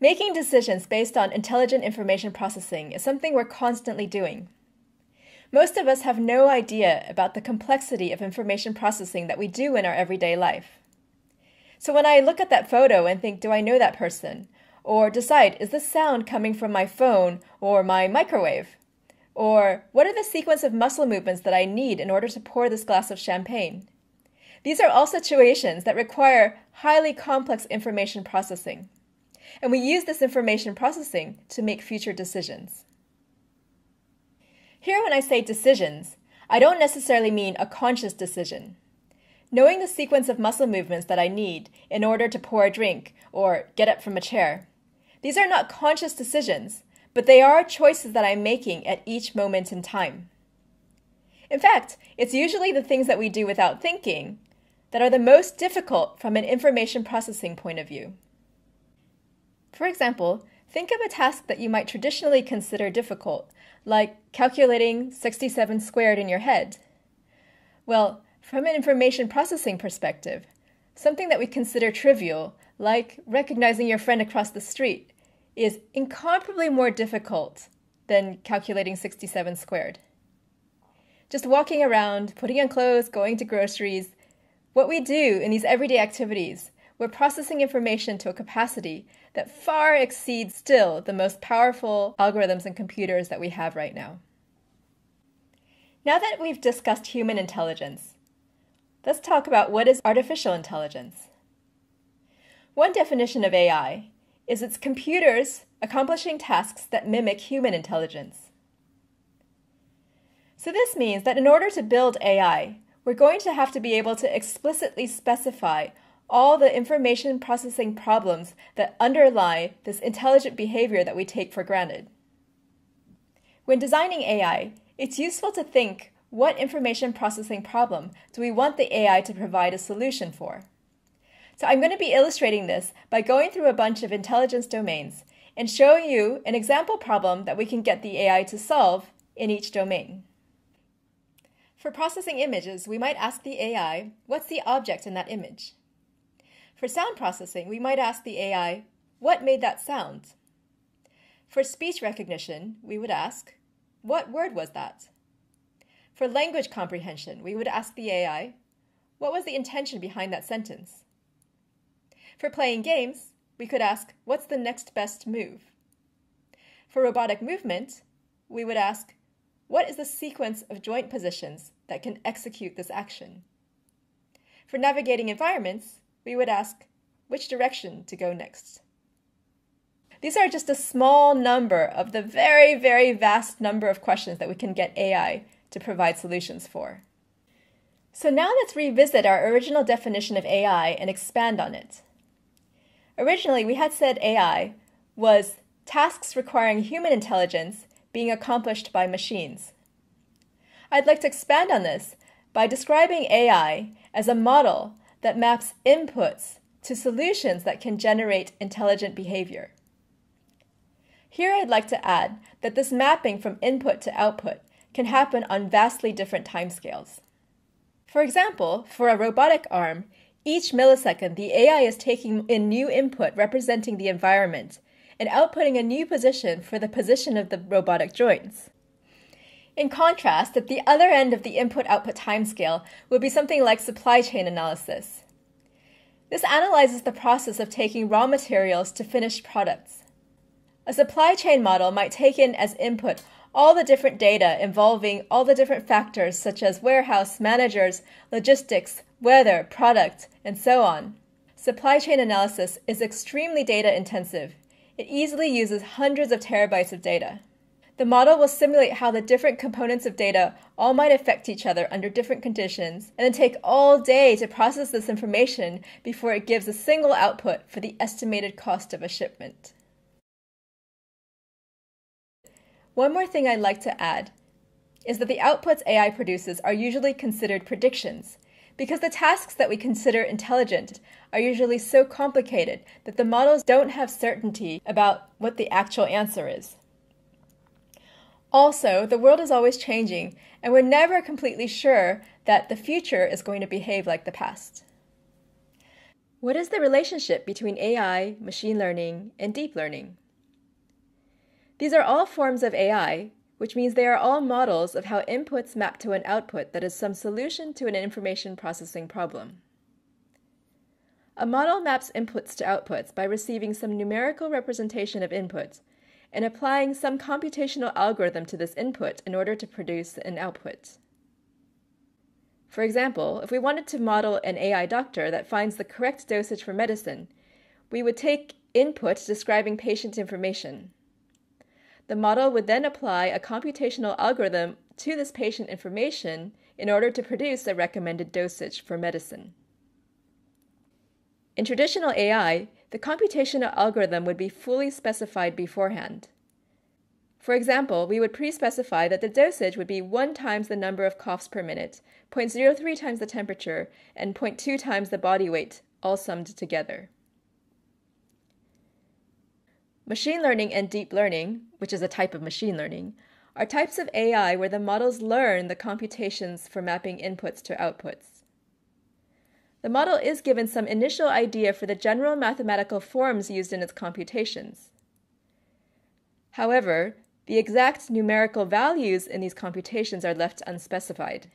Making decisions based on intelligent information processing is something we're constantly doing. Most of us have no idea about the complexity of information processing that we do in our everyday life. So when I look at that photo and think, do I know that person? Or decide, is this sound coming from my phone or my microwave? Or what are the sequence of muscle movements that I need in order to pour this glass of champagne? These are all situations that require highly complex information processing. And we use this information processing to make future decisions. Here, when I say decisions, I don't necessarily mean a conscious decision. Knowing the sequence of muscle movements that I need in order to pour a drink or get up from a chair. These are not conscious decisions, but they are choices that I'm making at each moment in time. In fact, it's usually the things that we do without thinking that are the most difficult from an information processing point of view. For example, think of a task that you might traditionally consider difficult, like calculating 67 squared in your head. Well, from an information processing perspective, something that we consider trivial, like recognizing your friend across the street, is incomparably more difficult than calculating 67 squared. Just walking around, putting on clothes, going to groceries, what we do in these everyday activities, we're processing information to a capacity that far exceeds still the most powerful algorithms and computers that we have right now. Now that we've discussed human intelligence, let's talk about what is artificial intelligence. One definition of AI is its computers accomplishing tasks that mimic human intelligence. So this means that in order to build AI, we're going to have to be able to explicitly specify all the information processing problems that underlie this intelligent behavior that we take for granted. When designing AI, it's useful to think what information processing problem do we want the AI to provide a solution for? So I'm going to be illustrating this by going through a bunch of intelligence domains and showing you an example problem that we can get the AI to solve in each domain. For processing images, we might ask the AI, what's the object in that image? For sound processing, we might ask the AI, what made that sound? For speech recognition, we would ask, what word was that? For language comprehension, we would ask the AI, what was the intention behind that sentence? For playing games, we could ask, what's the next best move? For robotic movement, we would ask, what is the sequence of joint positions that can execute this action? For navigating environments, we would ask which direction to go next. These are just a small number of the very, very vast number of questions that we can get AI to provide solutions for. So now let's revisit our original definition of AI and expand on it. Originally, we had said AI was tasks requiring human intelligence being accomplished by machines. I'd like to expand on this by describing AI as a model that maps inputs to solutions that can generate intelligent behavior. Here I'd like to add that this mapping from input to output can happen on vastly different timescales. For example, for a robotic arm, each millisecond the AI is taking in new input representing the environment and outputting a new position for the position of the robotic joints. In contrast, at the other end of the input output timescale would be something like supply chain analysis. This analyzes the process of taking raw materials to finished products. A supply chain model might take in as input all the different data involving all the different factors such as warehouse, managers, logistics, weather, product, and so on. Supply chain analysis is extremely data intensive. It easily uses hundreds of terabytes of data. The model will simulate how the different components of data all might affect each other under different conditions, and then take all day to process this information before it gives a single output for the estimated cost of a shipment. One more thing I'd like to add is that the outputs AI produces are usually considered predictions, because the tasks that we consider intelligent are usually so complicated that the models don't have certainty about what the actual answer is. Also, the world is always changing, and we're never completely sure that the future is going to behave like the past. What is the relationship between AI, machine learning, and deep learning? These are all forms of AI, which means they are all models of how inputs map to an output that is some solution to an information processing problem. A model maps inputs to outputs by receiving some numerical representation of inputs and applying some computational algorithm to this input in order to produce an output. For example, if we wanted to model an AI doctor that finds the correct dosage for medicine, we would take input describing patient information. The model would then apply a computational algorithm to this patient information in order to produce a recommended dosage for medicine. In traditional AI, the computational algorithm would be fully specified beforehand. For example, we would pre-specify that the dosage would be 1 times the number of coughs per minute, 0.03 times the temperature, and 0.2 times the body weight, all summed together. Machine learning and deep learning, which is a type of machine learning, are types of AI where the models learn the computations for mapping inputs to outputs. The model is given some initial idea for the general mathematical forms used in its computations. However, the exact numerical values in these computations are left unspecified.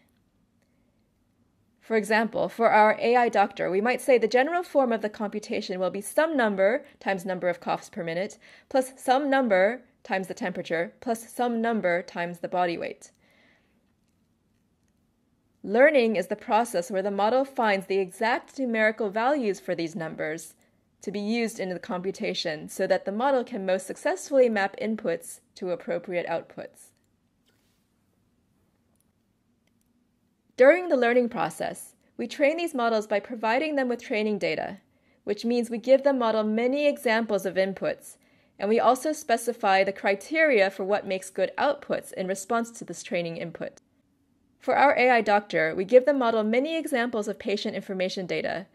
For example, for our AI doctor, we might say the general form of the computation will be some number times number of coughs per minute, plus some number times the temperature, plus some number times the body weight. Learning is the process where the model finds the exact numerical values for these numbers to be used in the computation so that the model can most successfully map inputs to appropriate outputs. During the learning process, we train these models by providing them with training data, which means we give the model many examples of inputs, and we also specify the criteria for what makes good outputs in response to this training input. For our AI doctor, we give the model many examples of patient information data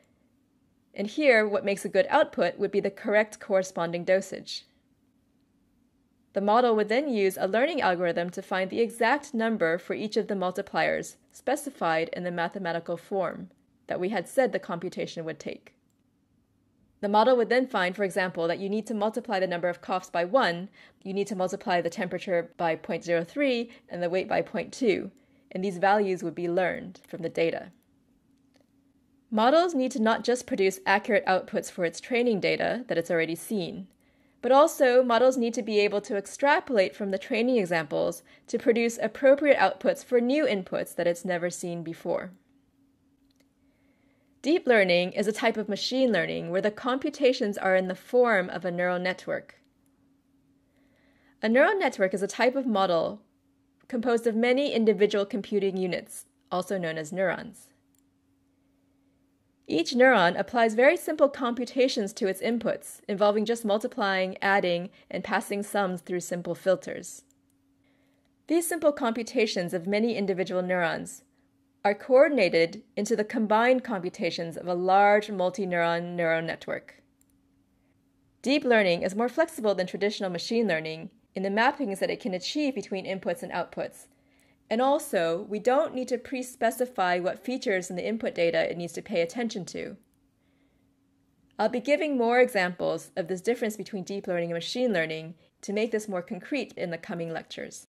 and here, what makes a good output would be the correct corresponding dosage. The model would then use a learning algorithm to find the exact number for each of the multipliers specified in the mathematical form that we had said the computation would take. The model would then find, for example, that you need to multiply the number of coughs by 1, you need to multiply the temperature by 0.03, and the weight by 0.2, and these values would be learned from the data. Models need to not just produce accurate outputs for its training data that it's already seen, but also models need to be able to extrapolate from the training examples to produce appropriate outputs for new inputs that it's never seen before. Deep learning is a type of machine learning where the computations are in the form of a neural network. A neural network is a type of model composed of many individual computing units, also known as neurons. Each neuron applies very simple computations to its inputs, involving just multiplying, adding, and passing sums through simple filters. These simple computations of many individual neurons are coordinated into the combined computations of a large multi-neuron neural network. Deep learning is more flexible than traditional machine learning in the mappings that it can achieve between inputs and outputs, and also, we don't need to pre specify what features in the input data it needs to pay attention to. I'll be giving more examples of this difference between deep learning and machine learning to make this more concrete in the coming lectures.